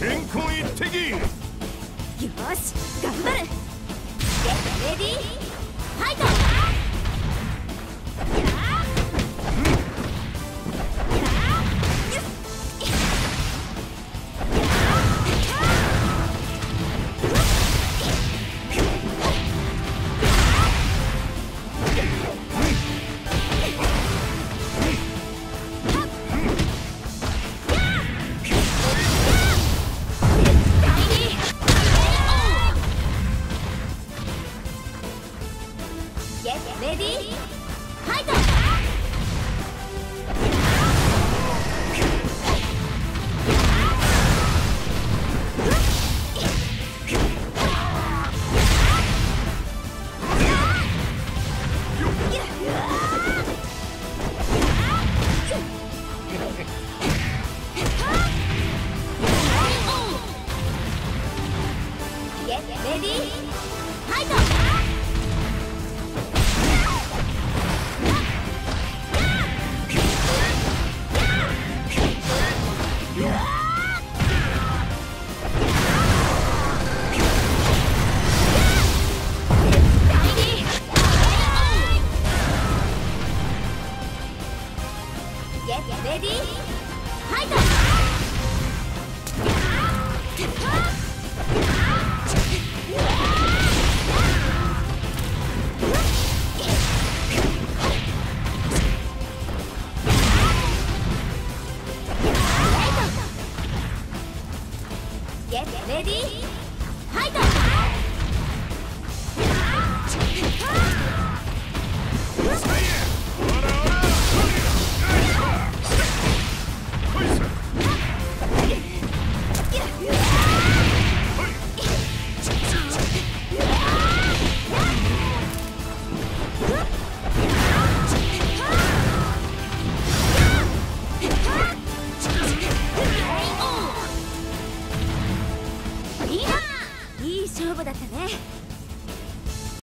レン一滴。トレデレディーファイトゲーファイトゲットレディーファイトい勝負だったね。